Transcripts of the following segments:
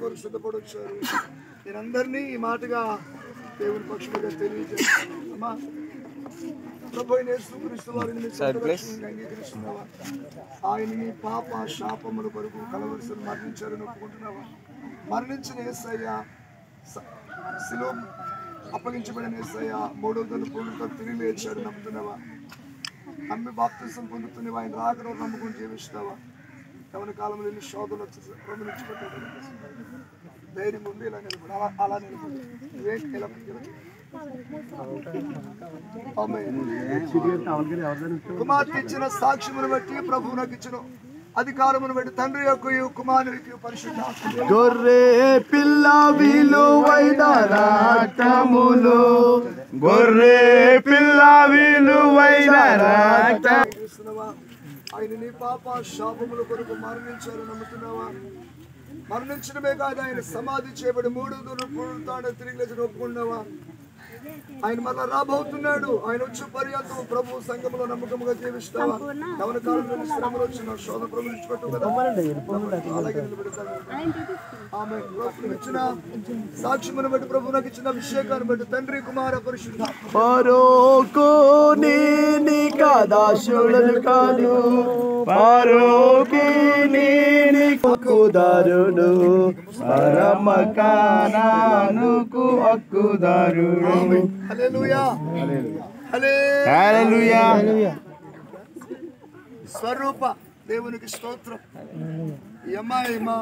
కొరకు సిద్ధపడి వచ్చారు. నేనందరినీ ఈ మాటగా దేవుని పక్షులుగా తెలియజేస్తాను అమ్మా ప్రభు వారిని అంగీకరిస్తున్నావా? ఆయన నీ పాప శాపముల కొరకు కలవలసిన మరణించారని ఒప్పుకుంటున్నావా? మరణించిన ఏసయ్య శిలో అప్పగించబడిన ఏసయ్య మూడో తను పూర్ణతో తిరిగి లేచాడు నమ్ముతున్నావా? నమ్మి బాప్తిసం పొందుతున్నవా ఆయన రాకడ నమ్ముకుని జీవిస్తావా? యవన కాలంలో ఎన్ని శోధనలు వచ్చేసి ప్రభు నిలిచిపెట్టాడు ధైర్యం ఉంది ఇలా నిలబడి అలా అలా నిలబడి ఇలా. కుమార్తె ఇచ్చిన సాక్ష్యమును బట్టి ప్రభువు నాకు ఇచ్చిన. అధికారమును బట్టి తండ్రి యొక్క కుమారునికి పరిశుద్ధ గొర్రె పిల్ల విలువైన గొర్రె పిల్ల విలువైన ఆయన నీ పాప శాపముల కొరకు మరణించాలని నమ్ముతున్నావా? మరణించడమే కాదు ఆయన సమాధి చేయబడి మూడు దూరం పుడుతాడు తిరిగి లేచి ఒప్పుకున్నావా ఆయన మళ్ళా రాబోతున్నాడు. ఆయన వచ్చే పర్యంతం ప్రభు సంఘంలో నమ్మకముగా జీవిస్తావా? కవన కాలంలో శ్రమలు వచ్చిన శోధ ప్రభు ఆమె ఇచ్చిన సాక్ష్యమును బట్టి ప్రభు నాకు ఇచ్చిన అభిషేకాన్ని బట్టి తండ్రి కుమార పరిశుద్ధ. పరోకు నీ కదాశులను కాదు. పరోకి నీ హక్కుదారుడు పరమ కానానుకు హక్కుదారుడు స్వరూప దేవునికి స్తోత్రం. ఈ అమ్మాయి మా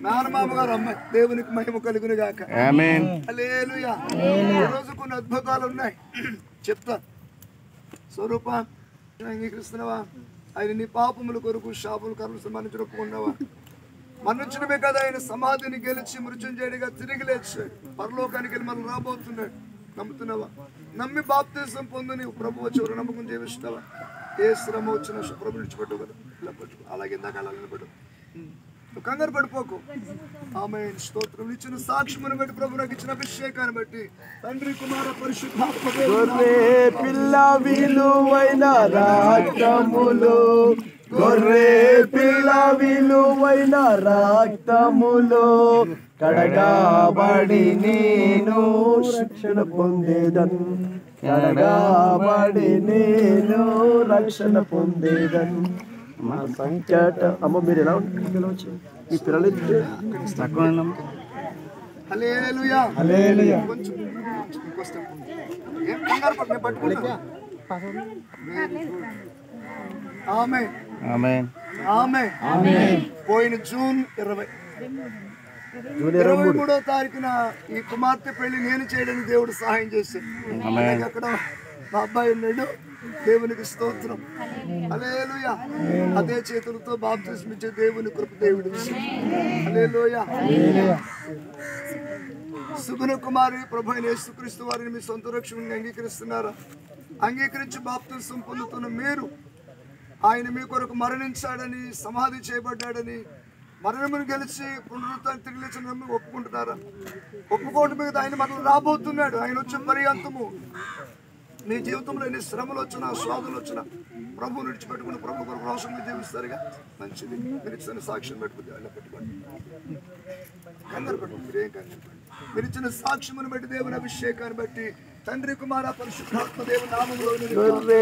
నాన్నమామ గారు అమ్మాయి. దేవునికి మహిమ కలుగును గాక. ఆమేన్. హల్లెలూయా. ఈ రోజు కొన్ని అద్భుతాలు ఉన్నాయి. చెప్తా స్వరూప అంగీకరిస్తున్నావా? ఆయన నీ పాపముల కొరకు కర్మలు సంబంధించి ఒప్పుకున్నావా మరణించడమే కదా ఆయన సమాధిని గెలిచి మృత్యుంజయుడిగా తిరిగి లేచాడు పరలోకానికి వెళ్ళి మనం రాబోతున్నాడు. నమ్ముతున్నావా? నమ్మి బాప్తీసం పొంది నీవు ప్రభు వచ్చి నమ్మకం జీవిస్తావా ఏ శ్రమ వచ్చినా శుభ్రం విడిచిపెట్టు కదా. ఇలా పట్టుకో. అలాగే ఇందాక అలా నువ్వు కంగారు పడిపోకు. ఆమె స్తోత్రం. ఇచ్చిన సాక్ష్యమును బట్టి ప్రభు నాకు ఇచ్చిన అభిషేకాన్ని బట్టి తండ్రి కుమార పరిశుద్ధాత్మ పిల్ల విలువైన రక్తములు గొర్రె పిల్ల విలువైన రక్తములు కడగాబడి నేను రక్షణ పొందేదన్. కడగాబడి నేను రక్షణ పొందేదన్. మా సంఖ్యట అమ్మ మీరు ఎలా ఉంటుంది ఈ పిల్లలు తక్కువ. కొంచెం. ఏం కంగారు పట్టుకుంటా. ఆమె పోయిన జూన్ ఇరవై. ఇరవై మూడో. తారీఖున ఈ కుమార్తె పెళ్ళి నేను చేయడానికి దేవుడు సహాయం చేశాడు. అలాగే అక్కడ మా అబ్బాయి ఉన్నాడు. దేవునికి స్తోత్రం. అలేలుయ అదే చేతులతో బాప్తిస్మ ఇచ్చే దేవుని కృప దేవుడి అలేలుయ సుగుణ కుమారి ప్రభు యేసుక్రీస్తు వారిని మీ సొంత రక్షణగా అంగీకరిస్తున్నారా? అంగీకరించి బాప్తిసం పొందుతున్న మీరు ఆయన మీ కొరకు మరణించాడని సమాధి చేయబడ్డాడని మరణమును గెలిచి పునరుత్థానం తిరిగి లేచిన నమ్మి ఒప్పుకుంటున్నారా? ఒప్పుకోవడం మీద ఆయన మనం రాబోతున్నాడు. ఆయన వచ్చిన పర్యంతము. నీ జీవితంలో ఎన్ని శ్రమలు వచ్చినా స్వాదులు వచ్చినా ప్రభు విడిచిపెట్టుకుని ప్రభు కొరకు రోషంగా జీవిస్తారుగా? మంచిది. మీరు ఇచ్చిన సాక్ష్యం పెట్టుకుని అలా పెట్టుకోండి. కంగారు పడకండి. మీరేం కంగారు పెట్టుకోండి మీరు ఇచ్చిన సాక్ష్యమును బట్టి దేవుని అభిషేకాన్ని బట్టి తండ్రి కుమార పరిశుద్ధాత్మ దేవుని నామంలో నేను గొర్రె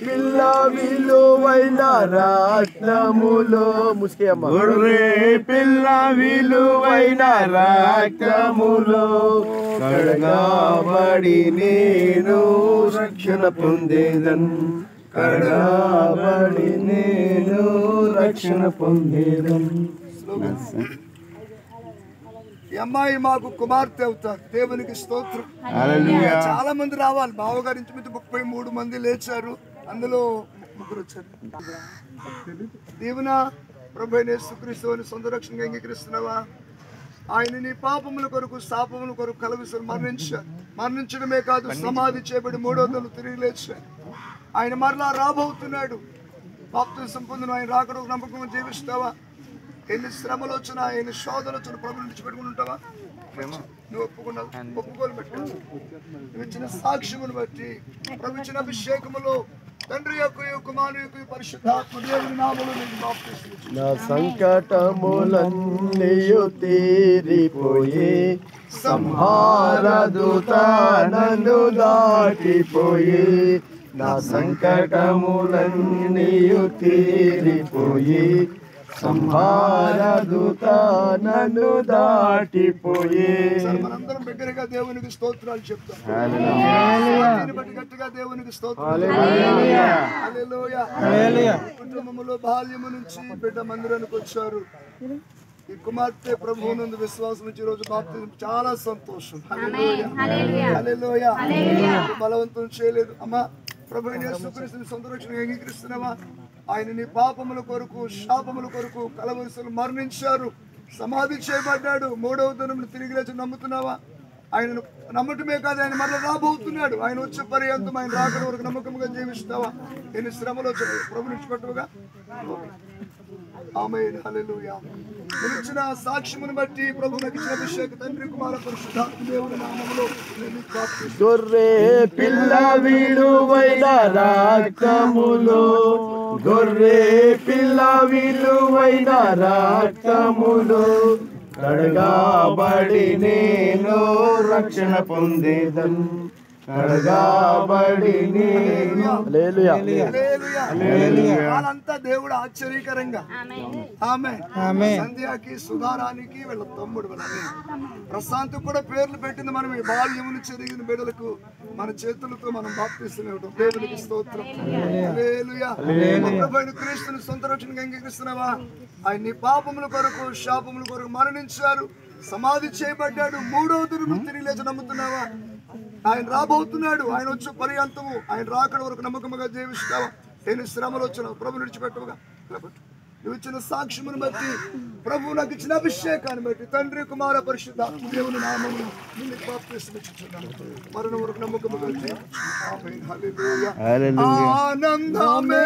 పిల్ల విలువైన రక్తములో ముస్కేమ్మ గొర్రె పిల్ల విలువైన రక్తములో కడగాబడి నేను రక్షణ పొందేదన్. కడగాబడి నేను రక్షణ పొందేదన్. ఈ అమ్మాయి మాకు కుమార్తె అవుతారు. దేవునికి స్తోత్రం. చాలా మంది రావాలి. బావగారి నుంచి మీద ముప్పై మూడు మంది లేచారు. అందులో ముగ్గురు వచ్చారు. దేవున ప్రభు యేసుక్రీస్తుని సొంత రక్షణగా అంగీకరిస్తున్నావా? ఆయన నీ పాపముల కొరకు శాపముల కొరకు కలవిసలు మరణించారు మరణించడమే కాదు సమాధి చేయబడి మూడో వందలు తిరిగి లేచారు ఆయన మరలా రాబోతున్నాడు. బాప్తిసం పొందిన. ఆయన రాకడ నమ్మకం జీవిస్తావా? ఎన్ని శ్రమలు వచ్చినా ఎన్ని శోధనలు వచ్చినా ప్రభుత్వం విడిచిపెట్టుకుని ఉంటావా? నువ్వు ఒప్పుకున్నావు. ఒప్పుకోలు నువ్వు ఇచ్చిన సాక్ష్యమును బట్టి ప్రభు ఇచ్చిన అభిషేకములో తండ్రి యొక్క కుమారు యొక్క పరిశుద్ధాత్మ దేవుని బాప్తిసం నా సంకటములన్నీయు తీరిపోయి సంహార దూత నన్ను దాటిపోయి నా సంకటములన్నీయు తీరిపోయి సంహార దూత నన్ను దాటిపోయి. సరే, మనందరం బిగ్గరగా దేవునికి స్తోత్రాలు చెప్తాం. గట్టిగా దేవునికి స్తోత్రాలు హల్లెలూయా. కుటుంబములో బాల్యము నుంచి బిడ్డ మందిరానికి వచ్చారు. ఈ కుమార్తె ప్రభువు నందు విశ్వాసం నుంచి ఈ రోజు బాప్తిజం చాలా సంతోషం. హల్లెలూయా. హల్లెలూయా. బలవంతం చేయలేదు. అమ్మా ప్రభు యేసుక్రీస్తుని సొంత రక్షణ అంగీకరిస్తున్నావా ఆయన నీ పాపముల కొరకు శాపముల కొరకు కలవరుసలు మరణించారు. సమాధి చేయబడ్డాడు. మూడవ దినం తిరిగి లేచి నమ్ముతున్నావా? ఆయనను నమ్మటమే కాదు ఆయన మరలా రాబోతున్నాడు. ఆయన వచ్చే పర్యంతం ఆయన రాకడ వరకు నమ్మకంగా జీవిస్తావా? నేను శ్రమలో ప్రభు నుంచి పట్టుగా ఆమె హల్లెలూయా. మీరు ఇచ్చిన సాక్ష్యమును బట్టి ప్రభు నాకు ఇచ్చిన అభిషేక తండ్రి కుమార పరిశుద్ధాత్మ దేవుని నామములో నేను గొర్రె పిల్ల విలువైన రక్తములు గొర్రె పిల్ల విలువైన రక్తములు కడగాబడి నేను రక్షణ పొందేదను. కడగాబడి నేను హల్లెలూయా. హల్లెలూయా. వాళ్ళంతా దేవుడు ఆశ్చర్యకరంగా. ఆమె సంధ్యాకి సుధారానికి వీళ్ళ తమ్ముడు ప్రశాంత్ కూడా పేర్లు పెట్టింది మనం ఈ బాల్యమును చెరిగిన బిడ్డలకు. మన చేతులతో మనం బాప్తిస్తున్నాం దేవునికి స్తోత్రం. హల్లెలూయా. మా ప్రభువైన క్రీస్తుని సొంత రక్షణగా అంగీకరిస్తున్నావా ఆయన నీ పాపముల కొరకు శాపముల కొరకు మరణించారు. సమాధి చేయబడ్డాడు. మూడవ దినం తిరిగి లేచి నమ్ముతున్నావా? ఆయన రాబోతున్నాడు. ఆయన వచ్చే పర్యంతము ఆయన రాకడ వరకు నమ్మకముగా జీవిస్తావా? నేను శ్రమలు వచ్చిన ప్రభు విడిచిపెట్టవుగా. నిలబెట్టు. నువ్వు ఇచ్చిన సాక్ష్యమును బట్టి ప్రభు నాకు ఇచ్చిన అభిషేకాన్ని బట్టి తండ్రి కుమార పరిశుద్ధాత్మ దేవుని నామమును నిన్ను మరణ వరకు నమ్మకముగా. ఆనందమే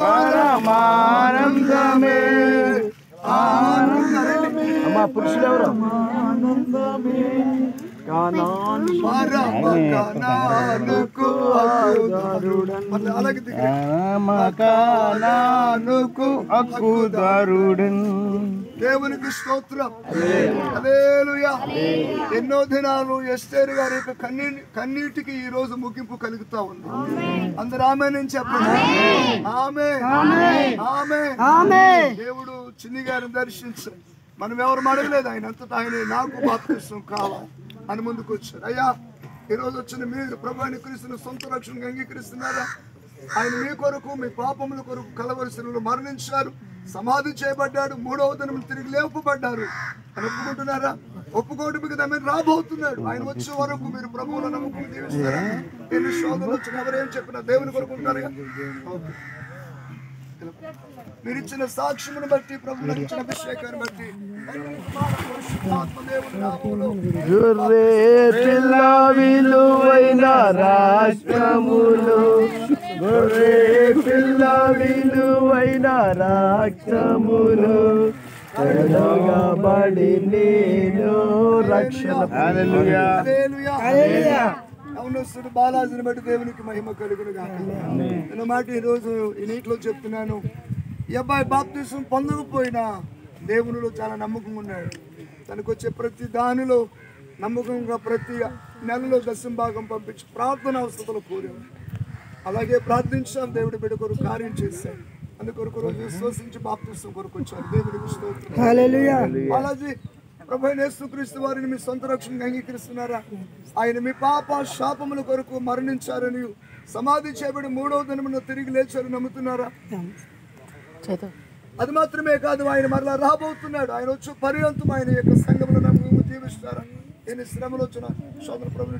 పరమానందమే. ఆనందమే అమ్మా పురుషులు ఎవరు? పరమకనానుకు దేవునికి స్తోత్రం. హల్లెలూయా. ఎన్నో దినాలు ఎస్టేర్ గారి యొక్క కన్నీ కన్నీటికి ఈ రోజు ముగింపు కలుగుతా ఉంది. అందరు ఆమె నేను చెప్పండి. ఆమె ఆమె దేవుడు చిన్ని గారిని దర్శించు. మనం ఎవరు అడగలేదు ఆయన. అంతటా ఆయన నాకు బాప్తిష్టం కావాలి. అని ముందుకు వచ్చారు అయ్యా ఈ రోజు వచ్చిన మీరు ప్రభాని క్రీస్తుని సొంత రక్షణగా అంగీకరిస్తున్నారా? ఆయన మీ కొరకు మీ పాపముల కొరకు కలవలసిన మరణించారు సమాధి చేయబడ్డాడు మూడవ దినం తిరిగి లేపబడ్డారు. అని ఒప్పుకుంటున్నారా? ఒప్పుకోవడం మీకు దాని రాబోతున్నాడు. ఆయన వచ్చే వరకు మీరు ప్రభువుల నమ్మకం దీవిస్తారా ఎన్ని శోధనలు వచ్చిన ఎవరేం చెప్పినా దేవుని కొరకు ఉంటారుగా మీరు ఇచ్చిన సాక్ష్యమును బట్టి ప్రభు ఇచ్చిన అభిషేకాన్ని బట్టి పరిశుద్ధాత్మ దేవుని నామములో గొర్రె పిల్ల విలువైన రాష్ట్రములు గొర్రె పిల్ల విలువైన రాష్ట్రములు కడగబడి నేను రక్షణ హల్లెలూయా. యవనస్తుడు బాలాజీని బట్టి దేవునికి మహిమ కలుగును గాక. నేను మాట ఈ రోజు ఈ నీటిలో చెప్తున్నాను. ఈ అబ్బాయి బాప్తిసం పొందకపోయినా దేవునిలో చాలా నమ్మకంగా ఉన్నాడు. తనకు వచ్చే ప్రతి దానిలో నమ్మకంగా ప్రతి నెలలో దశం భాగం పంపించి ప్రార్థన అవసరతలు కోరాడు. అలాగే ప్రార్థించాం దేవుడి బిడ్డ కొరకు కార్యం చేశాడు. అందుకొరకు రోజు విశ్వసించి బాప్తిసం కొరకు వచ్చారు దేవుడికి స్తోత్రం. బాలాజీ ప్రభు యేసుక్రీస్తు వారిని మీ సొంత రక్షణగా అంగీకరిస్తున్నారా? ఆయన మీ పాప శాపముల కొరకు మరణించారని సమాధి చేయబడి మూడవ దినమున తిరిగి లేచారని నమ్ముతున్నారా? అది మాత్రమే కాదు ఆయన మరలా రాబోతున్నాడు. ఆయన వచ్చి పర్యంతం ఆయన యొక్క సంఘంలో నమ్మకం జీవిస్తారా? ఎన్ని శ్రమలు వచ్చిన శోధన ప్రభు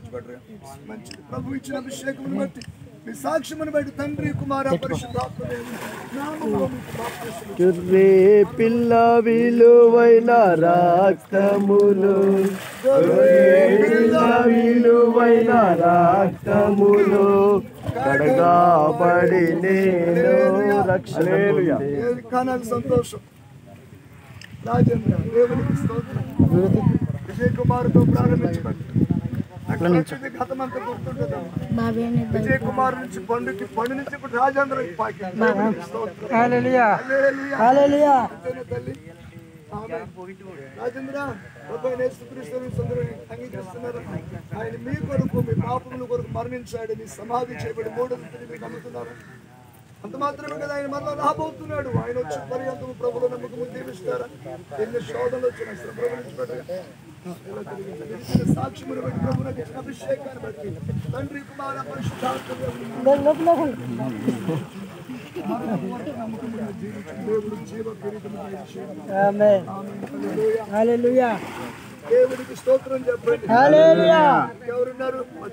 మంచిది. ప్రభు ఇచ్చిన అభిషేకమును బట్టి మీ సాక్ష్యమును బట్టి తండ్రి కుమార గొర్రె పిల్ల విలువైన రాక్తములు. పిల్ల విలువైన రాక్తములు. కడగాబడి నేను రక్షణ పొందే. కానాలి సంతోషం రాజేంద్ర దేవునికి స్తోత్రం విజయ్ కుమార్తో ప్రారంభించబడి అక్కడ వచ్చింది గతం అంతా గుర్తుంటుందమ్మా బాబేని విజయ్ కుమార్ నుంచి పండుకి పండు నుంచి ఇప్పుడు రాజేంద్ర పాకింది హల్లెలూయా హల్లెలూయా అంతేనా తల్లి ఆమె. రాజేంద్ర అంగీకరిస్తున్నారు. ఆయన మీ కొరకు మీ పాపముల కొరకు మరణించాడని సమాధి చేయబడి మూడు తిరిగి నమ్ముతున్నారు అంత మాత్రమే కదా ఆయన మరలా రాబోతున్నాడు. ఆయన వచ్చి పర్యంతము ప్రభుల నమ్మకము దీవిస్తారా. ఎన్ని శోధనలు వచ్చిన ప్రభు బట్టి ఇచ్చిన అభిషేకాన్ని బట్టి తండ్రి కుమార పరిశుద్ధాత్మ దేవుడు జీవ దేవుడికి స్తోత్రం చెప్పండి. ఎవరున్నారు మా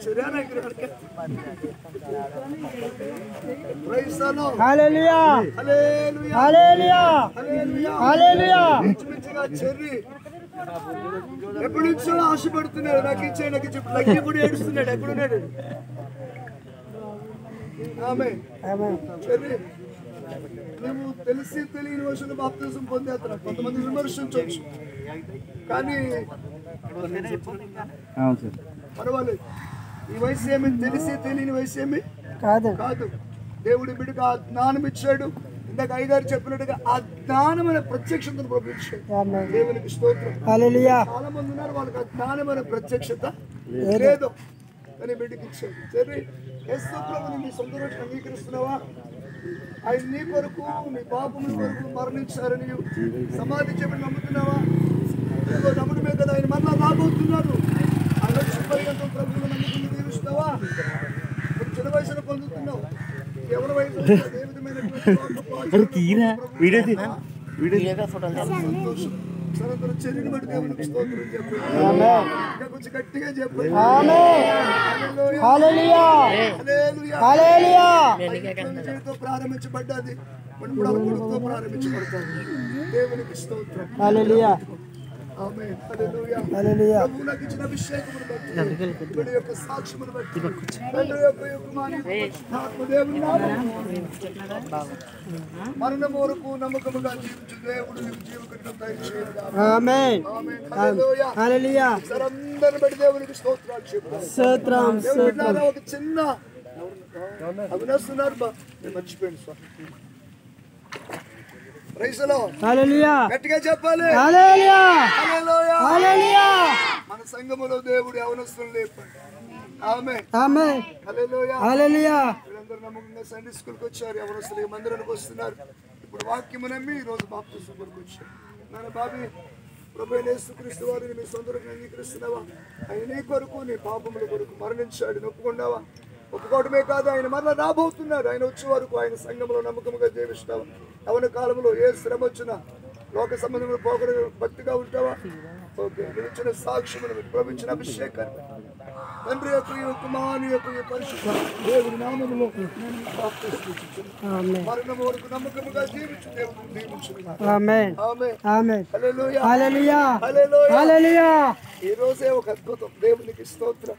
చెర్రి. ఎప్పటి నుంచో ఆశపడుతున్నాడు. నాకు ఇచ్చే నాకు ఇచ్చే లక్కి కూడా ఏడుస్తున్నాడు. ఎక్కడున్నాడు? ఆమె నువ్వు తెలిసి తెలియని వయసులో బాప్తిజం పొందేస్తున్నావు కొంతమంది విమర్శించవచ్చు. కానీ పర్వాలేదు. ఈ వయసు ఏమి? తెలిసి తెలియని వయసు ఏమి? కాదు. కాదు. దేవుడి బిడ్డకు ఆ జ్ఞానం ఇచ్చాడు. ఇందాక అయ్యగారు చెప్పినట్టుగా ఆ జ్ఞానం అనే ప్రత్యక్షతను పంపించాడు దేవునికి స్తోత్రం. చాలా మంది ఉన్నారు వాళ్ళకి ఆ జ్ఞానం అనే ప్రత్యక్షత లేదు. కానీ బిడ్డకి ఇచ్చాడు యేసు ప్రభుని నీ సొంత రోజు అంగీకరిస్తున్నావా? ఆయన నీ కొరకు నీ పాపముల కొరకు మరణించారని సమాధి చెప్పి నమ్ముతున్నావా? నమ్మడమే కదా ఆయన మళ్ళా రాబోతున్నారు ఆయన పర్యంతం ప్రభువును నమ్ముకుని ఇప్పుడు చిన్న వయసులో పొందుతున్నావు. ఎవరి వయసు ఏ విధమైనటువంటి సంతోషం సరంతర చర్యను బట్టి దేవునికి స్తోత్రం చెప్పండి ఇంకా కొంచెం గట్టిగా చెప్పండి జీవితం ప్రారంభించబడ్డది. ఇప్పుడు కూడా కొడుకుతో ప్రారంభించబడతాది దేవునికి స్తోత్రం. మరణం వరకు నమ్మకముగా జీవించు దేవుడు సరందరిని బట్టి దేవునికి స్తోత్రాలు ఒక చిన్న అవినస్తున్నారు మర్చిపోయాను స్వామి గట్టిగా చెప్పాలి. మన సంఘములో దేవుడు అవనస్తులు లేపండి. ఆమె వీళ్ళందరూ నమ్మకంగా సండే స్కూల్కి వచ్చారు. ఎవరస్తులు ఈ మందిరానికి వస్తున్నారు. ఇప్పుడు వాక్యము నమ్మి ఈ రోజు బాప్తిసం కొరకు వచ్చారు. నాన్న బాబీ ప్రభు అయిన యేసుక్రీస్తు వారిని మీ సొంతరకు అంగీకరిస్తున్నావా? ఆయన నీ కొరకు నీ పాపముల కొరకు మరణించాడు. ఒప్పుకున్నావా ఒప్పుకోవడమే కాదు ఆయన మరలా రాబోతున్నారు. ఆయన వచ్చే వరకు ఆయన సంఘంలో నమ్మకముగా జీవిస్తావా? ఎవరి కాలంలో ఏ శ్రమ వచ్చినా లోక సంబంధంలో పోకడ భక్తిగా ఉంటావా? ఓకే నువ్వు ఇచ్చిన సాక్ష్యమును ప్రభు ఇచ్చిన అభిషేకాన్ని తండ్రి యొక్క ఈ కుమారుని యొక్క ఈ పరిశుద్ధ దేవుని నామములో మరణం వరకు నమ్మకముగా ఈ రోజే ఒక అద్భుతం. దేవునికి స్తోత్రం.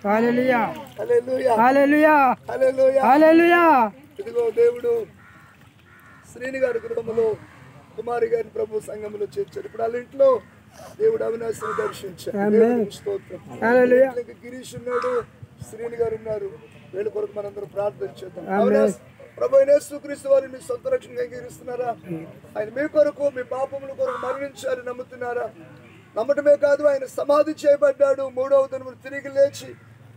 ఇదిగో దేవుడు శ్రీని గారి కుటుంబంలో కుమారి గారి ప్రభు సంఘంలో చేర్చారు. ఇప్పుడు వాళ్ళ ఇంట్లో దేవుడు అవినాశిని ఇంకా గిరీష్ ఉన్నాడు శ్రీని గారు ఉన్నారు. వీళ్ళ కొరకు మనందరం ప్రార్థన చేద్దాం? ప్రభు యేసుక్రీస్తు వారిని మీ సొంత రక్షణగా అంగీకరిస్తున్నారా ఆయన మీ కొరకు మీ పాపముల కొరకు మరణించారు నమ్ముతున్నారా? నమ్మటమే కాదు ఆయన సమాధి చేయబడ్డాడు. మూడవ దినములు తిరిగి లేచి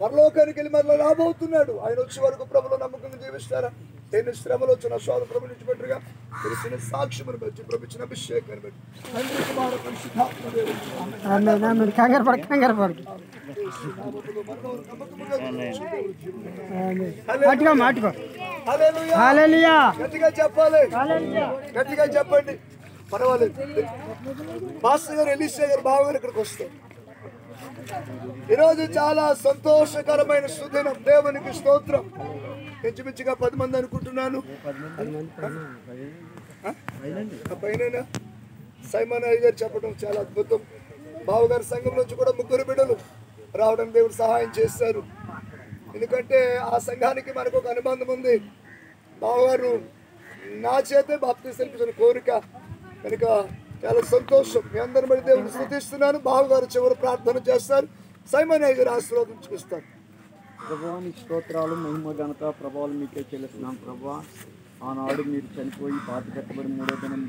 పరలోకానికి వెళ్ళి మరలా రాబోతున్నాడు. ఆయన వచ్చే వరకు ప్రభులో నమ్మకంగా జీవిస్తారా? ఎన్ని శ్రమలు వచ్చిన శోధ ప్రభు నుంచి బట్టుగా తెలిసిన సాక్ష్యమును బట్టి ప్రభు ఇచ్చిన అభిషేకాన్ని బట్టి. తండ్రి కుమార పరిశుద్ధాత్మ కంగారు పడ కంగారు మాటుకో మాటుకో. గట్టిగా చెప్పాలి. గట్టిగా చెప్పండి. పర్వాలేదు. మాస్టర్ గారు ఎలిసా గారు బావగారు ఇక్కడికి వస్తారు. ఈరోజు చాలా సంతోషకరమైన సుదినం. దేవునికి స్తోత్రం. ఇంచుమించుగా పది మంది అనుకుంటున్నాను. పైన సైమన్ అయ్య గారు చెప్పడం చాలా అద్భుతం. బావగారి సంఘం నుంచి కూడా ముగ్గురు బిడ్డలు రావడం దేవుడు సహాయం చేస్తారు. ఎందుకంటే ఆ సంఘానికి మనకు ఒక అనుబంధం ఉంది. బావగారు నా చేతే బాప్తి తెలిపించిన కోరిక. కనుక చాలా సంతోషం. మీ అందరి బట్టి దేవుని స్థుతిస్తున్నాను. బావగారు చివరి ప్రార్థన చేస్తారు. సైమనయ్య గారు ఆశీర్వాదం చూపిస్తారు. ప్రభావాని స్తోత్రాలు మహిమ ఘనత ప్రభావాలు మీకే చెల్లిస్తున్నాం ప్రభా. ఆనాడు మీరు చనిపోయి పాతి కట్టబడి మూడో దినం